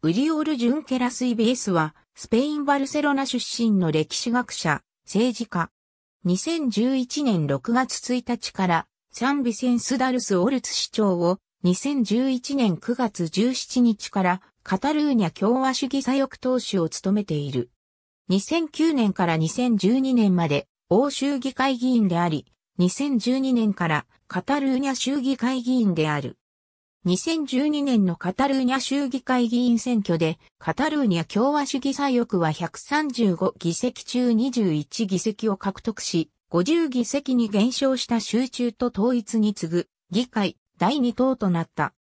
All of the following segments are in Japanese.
ウリオール・ジュンケラス・イベースは、スペイン・バルセロナ出身の歴史学者、政治家。2011年6月1日から、サンビセンス・ダルス・オルツ市長を、2011年9月17日から、カタルーニャ共和主義左翼党首を務めている。2009年から2012年まで、欧州議会議員であり、2012年からカタルーニャ州議会議員である。2012年のカタルーニャ州議会議員選挙で、カタルーニャ共和主義左翼は135議席中21議席を獲得し、50議席に減少した集中と統一に次ぐ議会第2党となった。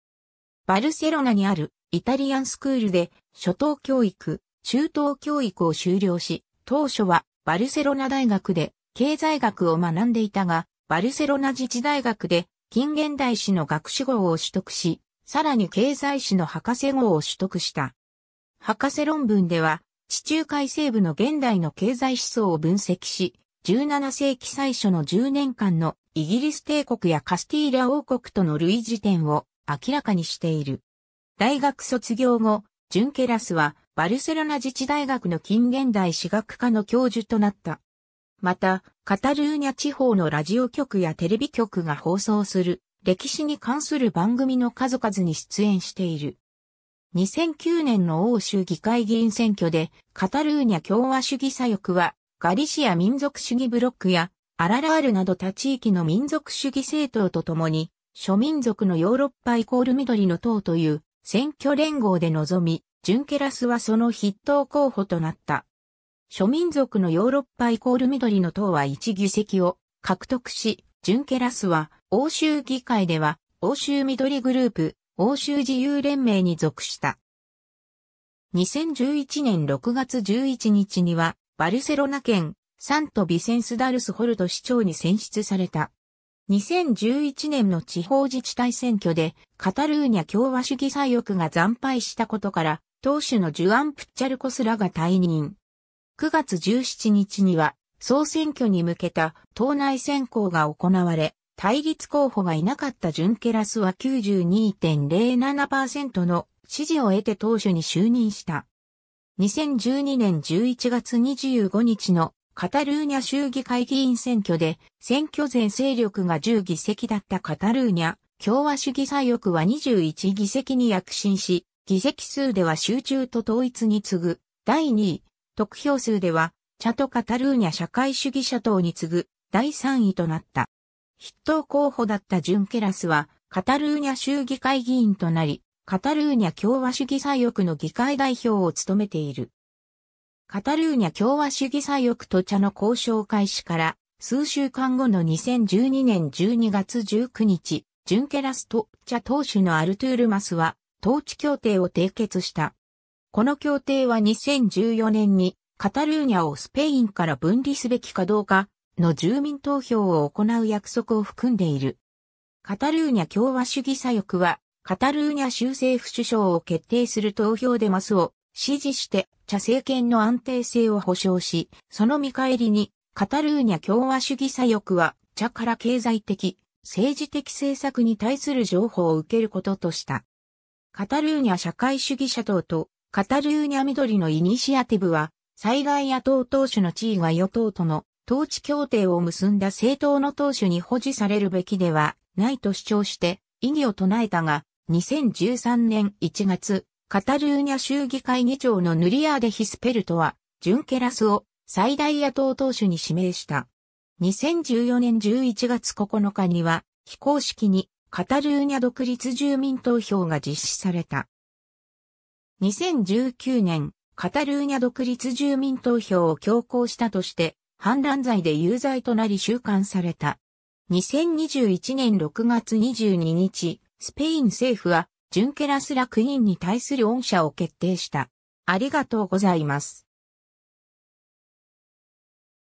バルセロナにあるイタリアンスクールで初等教育、中等教育を修了し、当初はバルセロナ大学で経済学を学んでいたが、バルセロナ自治大学で近現代史の学士号を取得し、さらに経済史の博士号を取得した。博士論文では、地中海西部の現代の経済思想を分析し、17世紀最初の10年間のイギリス帝国やカスティーリャ王国との類似点を明らかにしている。大学卒業後、ジュンケラスはバルセロナ自治大学の近現代史学科の教授となった。また、カタルーニャ地方のラジオ局やテレビ局が放送する歴史に関する番組の数々に出演している。2009年の欧州議会議員選挙でカタルーニャ共和主義左翼はガリシア民族主義ブロックやアララールなど他地域の民族主義政党とともに諸民族のヨーロッパイコール緑の党という選挙連合で臨み、ジュンケラスはその筆頭候補となった。諸民族のヨーロッパイコール緑の党は1議席を獲得し、ジュンケラスは欧州議会では欧州緑グループ、欧州自由連盟に属した。2011年6月11日にはバルセロナ県サントビセンスダルスホルト市長に選出された。2011年の地方自治体選挙でカタルーニャ共和主義左翼が惨敗したことから党首のジュアン・プッチャルコスらが退任。9月17日には総選挙に向けた党内選考が行われ、対立候補がいなかったジュンケラスは92.07%の支持を得て党首に就任した。2012年11月25日のカタルーニャ州議会議員選挙で選挙前勢力が10議席だったカタルーニャ共和主義左翼は21議席に躍進し、議席数では集中と統一に次ぐ第2位、得票数では、チャトカタルーニャ社会主義者党に次ぐ第3位となった。筆頭候補だったジュンケラスは、カタルーニャ州議会議員となり、カタルーニャ共和主義左翼の議会代表を務めている。カタルーニャ共和主義左翼と茶の交渉開始から数週間後の2012年12月19日、ジュンケラスと茶党首のアルトゥールマスは統治協定を締結した。この協定は2014年にカタルーニャをスペインから分離すべきかどうかの住民投票を行う約束を含んでいる。カタルーニャ共和主義左翼はカタルーニャ州政府首相を決定する投票でマスを支持して茶政権の安定性を保障し、その見返りにカタルーニャ共和主義左翼は茶から経済的、政治的政策に対する情報を受けることとした。カタルーニャ社会主義者党とカタルーニャ緑のイニシアティブは、災害野党党首の地位が与党との統治協定を結んだ政党の党首に保持されるべきではないと主張して異議を唱えたが、2013年1月、カタルーニャ州議会議長のヌリアーデ・ヒスペルトは、ジュンケラスを最大野党党首に指名した。2014年11月9日には、非公式にカタルーニャ独立住民投票が実施された。2019年、カタルーニャ独立住民投票を強行したとして、反乱罪で有罪となり収監された。2021年6月22日、スペイン政府は、ジュンケラスラクインに対する恩赦を決定した。ありがとうございます。